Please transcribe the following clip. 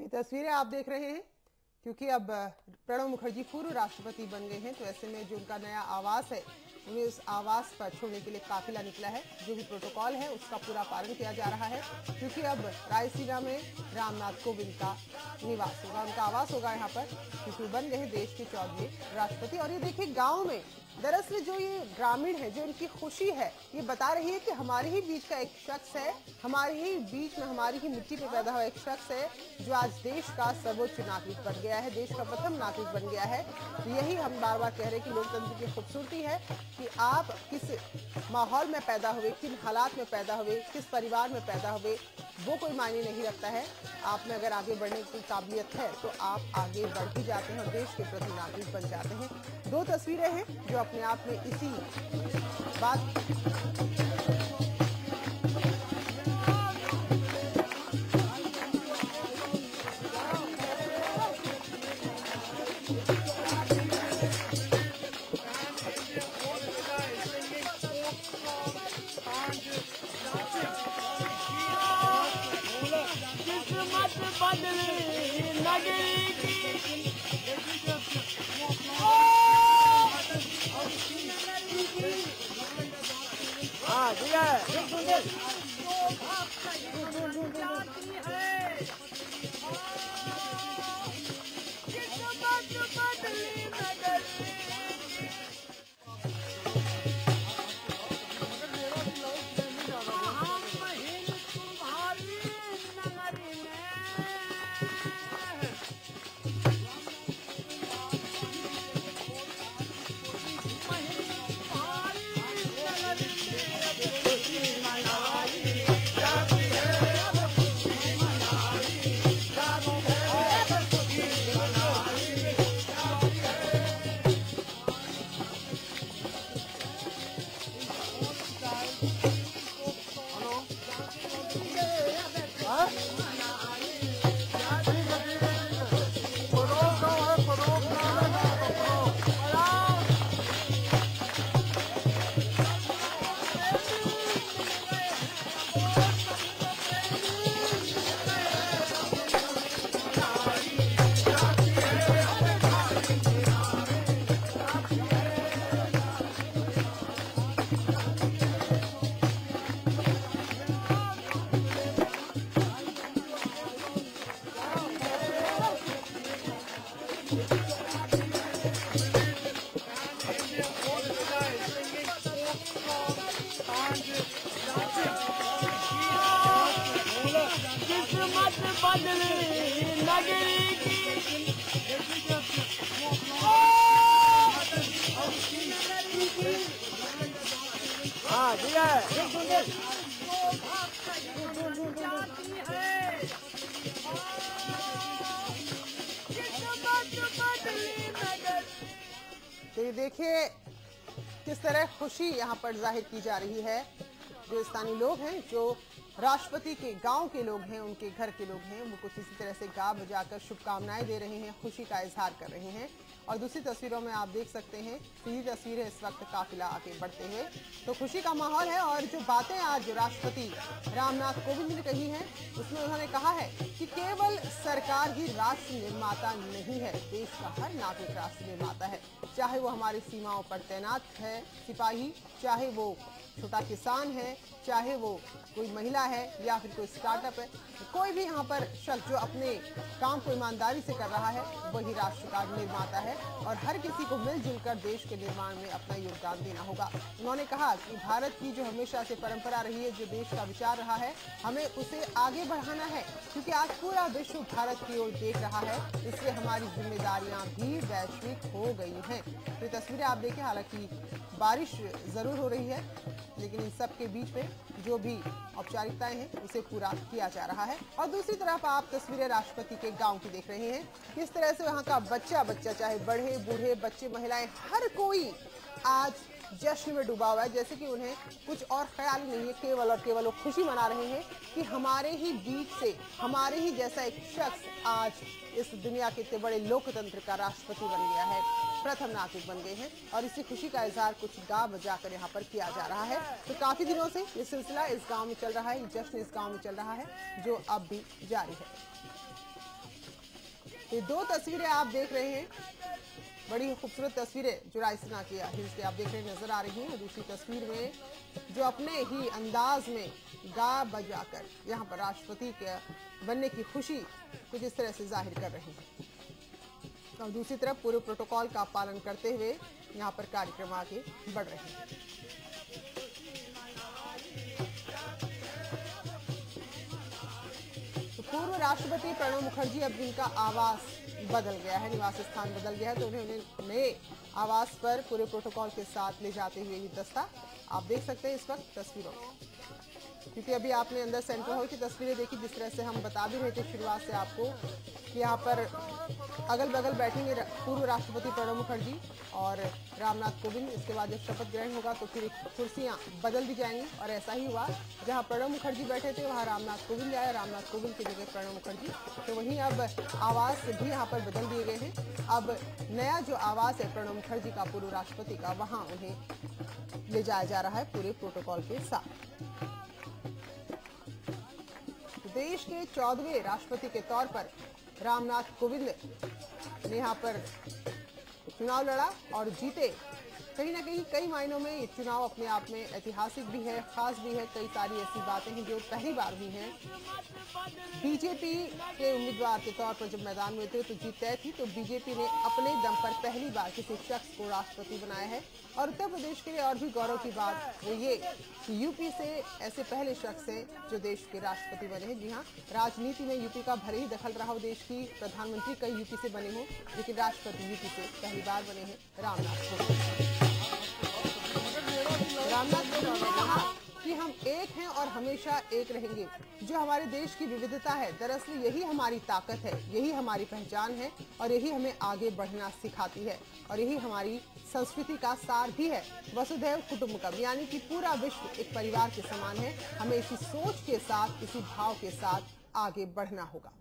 तो ये तस्वीरें आप देख रहे हैं, क्योंकि अब प्रणब मुखर्जी पूर्व राष्ट्रपति बन गए हैं तो ऐसे में जो उनका नया आवास है, उन्हें उस आवास पर छोड़ने के लिए काफिला निकला है, जो भी प्रोटोकॉल है, उसका पूरा पालन किया जा रहा है, क्योंकि अब रायसीना में रामनाथ कोविंद का निवास होगा, उनका आवास होगा यहाँ पर, क्योंकि बन गए देश के चौदहवें राष्ट्रपति। और ये देखिए, गाँव में दरअसल जो ये ग्रामीण है, जो इनकी खुशी है, ये बता रही है कि हमारे ही बीच का एक शख्स है, हमारे ही बीच में हमारी ही मिट्टी पे पैदा हुआ एक शख्स है, जो आज देश का सर्वोच्च नागरिक बन गया है, देश का प्रथम नागरिक बन गया है। तो यही हम बार बार कह रहे हैं कि लोकतंत्र की खूबसूरती है कि आप किस माहौल में पैदा हुए, किन हालात में पैदा हुए, किस परिवार में पैदा हुए वो कोई मायने नहीं रखता है। आप में अगर आगे बढ़ने की काबिलियत है तो आप आगे बढ़ भी जाते हैं और देश के प्रति नागरिक बन जाते हैं। दो तस्वीरें हैं जो अपने आप में इसी बात हाँ ठीक है तो देखिए, किस तरह खुशी यहाँ पर ज़ाहिर की जा रही है। जो स्थानीय लोग हैं, जो राष्ट्रपति के गाँव के लोग हैं, उनके घर के लोग हैं। वो कुछ इसी तरह से गा बजाकर शुभकामनाएँ दे रहे हैं, खुशी का इजहार कर रहे हैं। और दूसरी तस्वीरों में आप देख सकते हैं, सीधी तस्वीरें इस वक्त काफिला आगे बढ़ते हुए। तो खुशी का माहौल है और जो बातें आज राष्ट्रपति रामनाथ कोविंद ने कही हैं, उसमें उन्होंने कहा है कि केवल सरकार ही राष्ट्र निर्माता नहीं है, देश का हर नागरिक राष्ट्र निर्माता है। चाहे वो हमारी सीमाओं पर तैनात है, सिपाही, चाहे वो छोटा किसान है, चाहे वो कोई महिला है या फिर कोई स्टार्टअप है, कोई भी यहाँ पर शख्स जो अपने काम को ईमानदारी से कर रहा है, वही राष्ट्र का निर्माता है और हर किसी को मिलजुल कर देश के निर्माण में अपना योगदान देना होगा। उन्होंने कहा कि भारत की जो हमेशा से परंपरा रही है, जो देश का विचार रहा है, हमें उसे आगे बढ़ाना है, क्योंकि आज पूरा विश्व भारत की ओर देख रहा है। इसलिए हमारी जिम्मेदारियाँ भी वैश्विक हो गई हैं। तो तस्वीरें आप देखें, हालाँकि बारिश ज़रूर हो रही है। लेकिन इन सब के बीच में जो भी औपचारिकताएँ हैं उसे पूरा किया जा रहा है। और दूसरी तरफ़ आप तस्वीरें राष्ट्रपति के गाँव की देख रहे हैं। किस तरह से वहाँ का बच्चा बच्चा चाहे बड़े, बूढ़े, बच्चे, महिलाएँ, हर कोई आज जश्न में डूबा हुआ है, जैसे कि उन्हें कुछ और ख्याल नहीं है, केवल और केवल वो खुशी मना रहे हैं कि हमारे ही बीच से, हमारे ही जैसा एक शख्स आज इस दुनिया के इतने बड़े लोकतंत्र का राष्ट्रपति बन गया है, प्रथम नागरिक बन गए हैं और इसी खुशी का इजहार कुछ गा बजा कर यहाँ पर किया जा रहा है। तो काफ़ी दिनों से ये सिलसिला इस गाँव में चल रहा है जश्न इस गाँव में चल रहा है, जो अब भी जारी है। ये दो तस्वीरें आप देख रहे हैं बड़ी खूबसूरत तस्वीरें जो रायसीना की हिल्स से आप देख रहे नज़र आ रही हैं। दूसरी तस्वीर में जो अपने ही अंदाज में गा बजाकर यहाँ पर राष्ट्रपति के बनने की खुशी कुछ इस तरह से ज़ाहिर कर रहे हैं। और दूसरी तरफ़ पूरे प्रोटोकॉल का पालन करते हुए यहाँ पर कार्यक्रम आगे बढ़ रहे हैं। तो पूर्व राष्ट्रपति प्रणब मुखर्जी अब जिनका आवास बदल गया है, निवास स्थान बदल गया है तो उन्हें उन्हें नए आवास पर पूरे प्रोटोकॉल के साथ ले जाते हुए ये दस्ता आप देख सकते हैं इस वक्त तस्वीरों में। क्योंकि अभी आपने अंदर सेंट्रल हॉल की तस्वीरें देखी, जिस तरह से हम बता भी रहे थे शुरुआत से आपको कि यहाँ पर अगल बगल बैठेंगे पूर्व राष्ट्रपति प्रणब मुखर्जी और रामनाथ कोविंद। इसके बाद जब शपथ ग्रहण होगा तो फिर कुर्सियाँ बदल दी जाएँगी और ऐसा ही हुआ जहाँ प्रणब मुखर्जी बैठे थे, वहाँ रामनाथ कोविंद आए रामनाथ कोविंद की जगह प्रणब मुखर्जी। तो वहीं अब आवास भी यहाँ पर बदल दिए गए हैं। अब नया जो आवास है प्रणब मुखर्जी का, पूर्व राष्ट्रपति का, वहाँ उन्हें ले जाया जा रहा है पूरे प्रोटोकॉल के साथ। देश के चौदहवें राष्ट्रपति के तौर पर रामनाथ कोविंद ने यहाँ पर चुनाव लड़ा और जीते। कहीं ना कहीं कई मायनों में ये चुनाव अपने आप में ऐतिहासिक भी है, खास भी है, कई सारी ऐसी बातें हैं जो पहली बार हुई हैं। बीजेपी के उम्मीदवार के तौर पर जब मैदान में थे तो जीत तय थी तो बीजेपी ने अपने दम पर पहली बार किसी शख्स को राष्ट्रपति बनाया है। और उत्तर प्रदेश के लिए और भी गौरव की बात वो ये कि यूपी से ऐसे पहले शख्स हैं जो देश के राष्ट्रपति बने हैं। जी हाँ राजनीति में यूपी का भले ही दखल रहा हो देश की, प्रधानमंत्री कई यूपी से बने हों, लेकिन राष्ट्रपति यूपी से पहली बार बने हैं, रामनाथ कोविंद। रामनाथ कोविंद ने कहा कि हम एक हैं और हमेशा एक रहेंगे। जो हमारे देश की विविधता है, दरअसल यही हमारी ताकत है, यही हमारी पहचान है और यही हमें आगे बढ़ना सिखाती है और यही हमारी संस्कृति का सार भी है। वसुधैव कुटुंबकम यानी कि पूरा विश्व एक परिवार के समान है। हमें इसी सोच के साथ, इसी भाव के साथ आगे बढ़ना होगा।